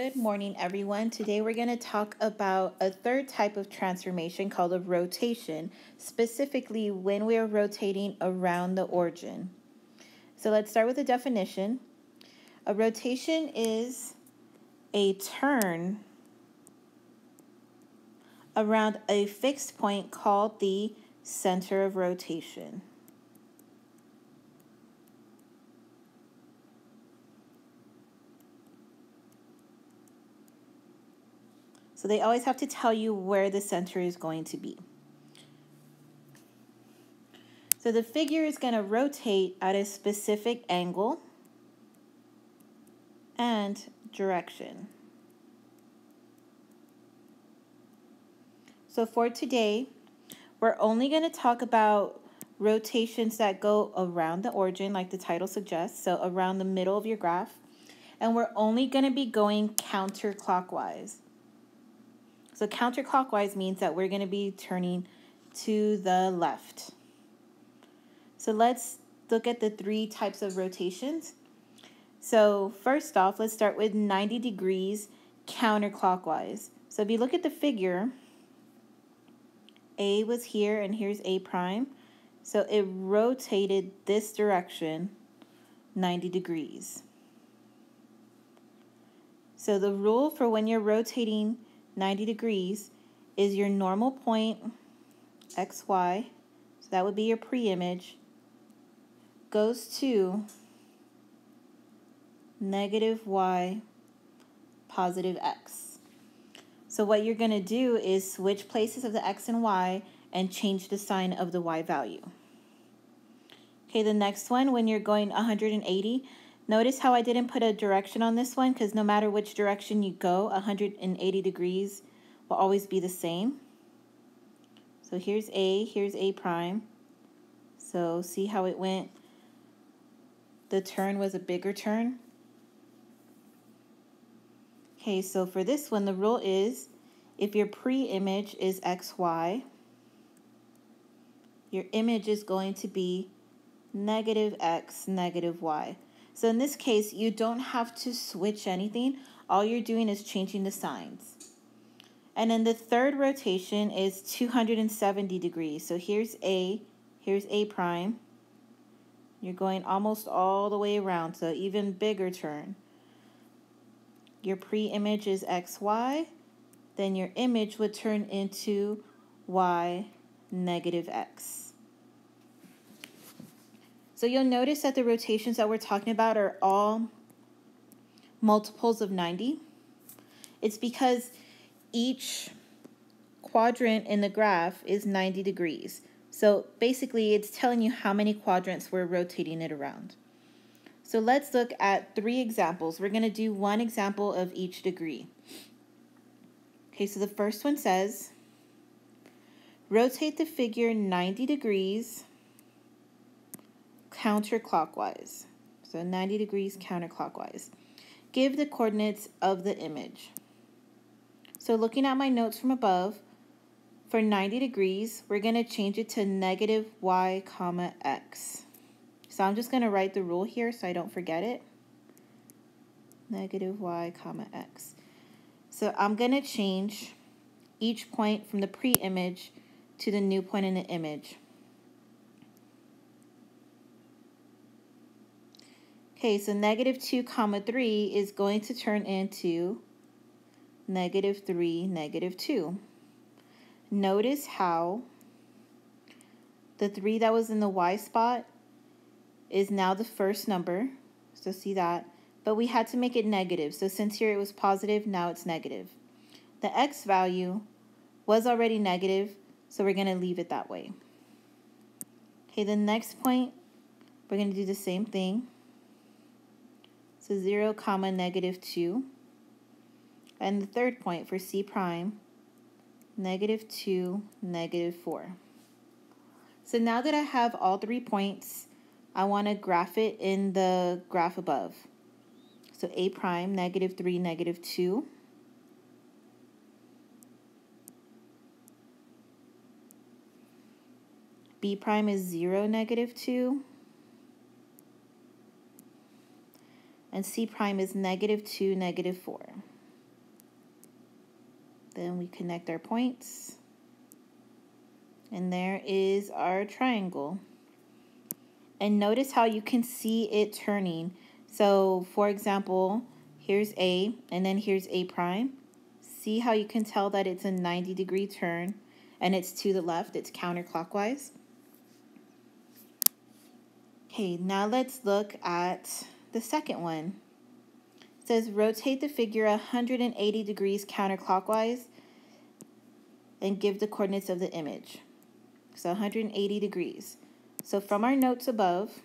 Good morning, everyone. Today we're going to talk about a third type of transformation called a rotation, specifically when we are rotating around the origin. So let's start with the definition. A rotation is a turn around a fixed point called the center of rotation. So they always have to tell you where the center is going to be. So the figure is going to rotate at a specific angle and direction. So for today, we're only going to talk about rotations that go around the origin, like the title suggests, so around the middle of your graph. And we're only going to be going counterclockwise. So counterclockwise means that we're going to be turning to the left. So let's look at the three types of rotations. So first off, let's start with 90 degrees counterclockwise. So if you look at the figure, A was here and here's A prime. So it rotated this direction 90 degrees. So the rule for when you're rotating 90 degrees is your normal point xy, so that would be your pre-image, goes to negative y, positive x. So what you're going to do is switch places of the x and y and change the sign of the y value. Okay, the next one, when you're going 180, Notice how I didn't put a direction on this one because no matter which direction you go, 180 degrees will always be the same. So here's A, here's A prime. So see how it went? The turn was a bigger turn. Okay, so for this one, the rule is if your pre-image is XY, your image is going to be negative X, negative Y. So in this case, you don't have to switch anything. All you're doing is changing the signs. And then the third rotation is 270 degrees. So here's A, here's A prime. You're going almost all the way around, so even bigger turn. Your pre-image is XY, then your image would turn into Y negative X. So you'll notice that the rotations that we're talking about are all multiples of 90. It's because each quadrant in the graph is 90 degrees. So basically it's telling you how many quadrants we're rotating it around. So let's look at three examples. We're going to do one example of each degree. Okay, so the first one says, rotate the figure 90 degrees counterclockwise. So 90 degrees counterclockwise. Give the coordinates of the image. So looking at my notes from above, for 90 degrees, we're going to change it to negative y comma x. So I'm just going to write the rule here so I don't forget it. Negative y comma x. So I'm going to change each point from the pre-image to the new point in the image. Okay, so negative 2 comma 3 is going to turn into negative 3, negative 2. Notice how the 3 that was in the y spot is now the first number. So see that. But we had to make it negative. So since here it was positive, now it's negative. The x value was already negative, so we're going to leave it that way. Okay, the next point, we're going to do the same thing. So 0 comma negative 2. And the third point for C prime, negative 2, negative 4. So now that I have all three points, I want to graph it in the graph above. So A prime, negative 3, negative 2. B prime is 0, negative 2. And C prime is negative 2, negative 4. Then we connect our points. And there is our triangle. And notice how you can see it turning. So for example, here's A and then here's A prime. See how you can tell that it's a 90 degree turn and it's to the left, it's counterclockwise. Okay, now let's look at the second one. It says rotate the figure 180 degrees counterclockwise and give the coordinates of the image. So 180 degrees. So from our notes above,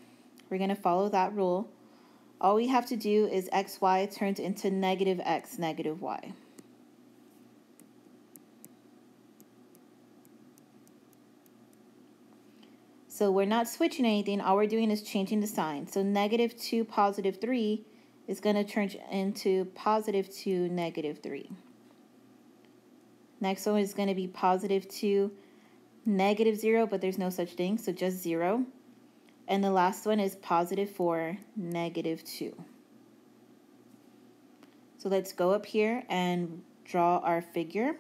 we're going to follow that rule. All we have to do is xy turns into negative x, negative y. So we're not switching anything. All we're doing is changing the sign. So negative 2, positive 3 is going to turn into positive 2, negative 3. Next one is going to be positive 2, negative 0, but there's no such thing, so just 0. And the last one is positive 4, negative 2. So let's go up here and draw our figure.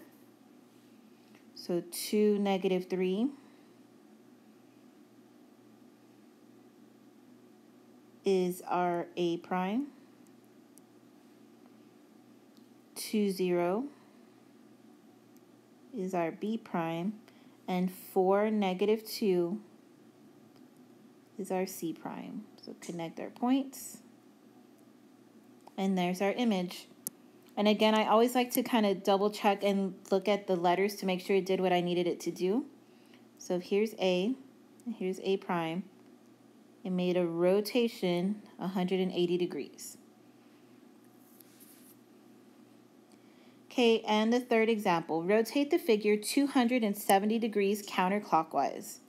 So 2, negative 3. Is our A prime. 2, 0 is our B prime. And 4, negative 2 is our C prime. So connect our points. And there's our image. And again, I always like to kind of double check and look at the letters to make sure it did what I needed it to do. So here's A, here's A prime it made a rotation 180 degrees. Okay, and the third example, rotate the figure 270 degrees counterclockwise.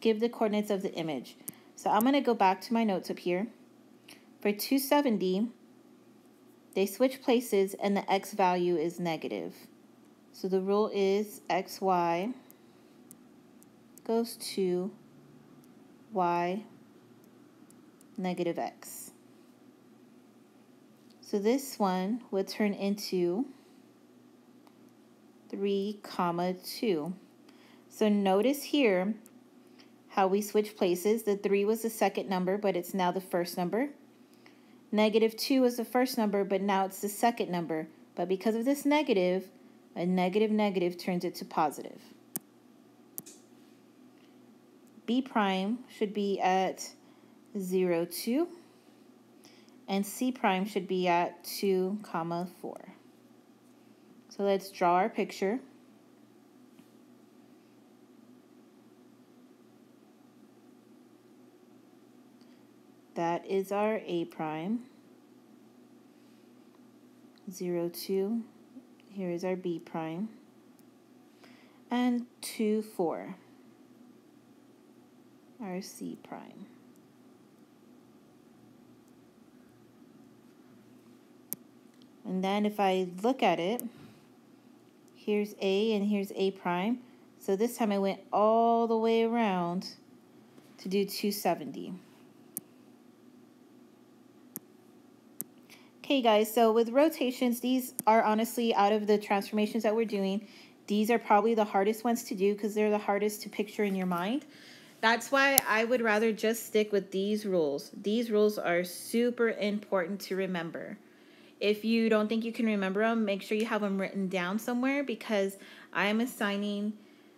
Give the coordinates of the image. So I'm going to go back to my notes up here. For 270, they switch places and the x value is negative. So the rule is xy goes to y negative x. So this one would turn into 3 comma 2. So notice here how we switch places. The 3 was the second number, but it's now the first number. Negative 2 was the first number, but now it's the second number. But because of this negative, a negative negative turns it to positive. B prime should be at 0, 2, and C prime should be at 2, comma 4. So let's draw our picture. That is our A prime. 0, 2, here is our B prime. And 2, 4, our C prime. And then if I look at it, here's A and here's A prime. So this time I went all the way around to do 270. Okay guys, so with rotations, these are honestly out of the transformations that we're doing, these are probably the hardest ones to do because they're the hardest to picture in your mind. That's why I would rather just stick with these rules. These rules are super important to remember. If you don't think you can remember them, make sure you have them written down somewhere because I'm assigning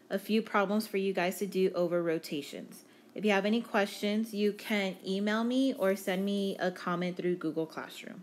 a few problems for you guys to do over rotations. If you have any questions, you can email me or send me a comment through Google Classroom.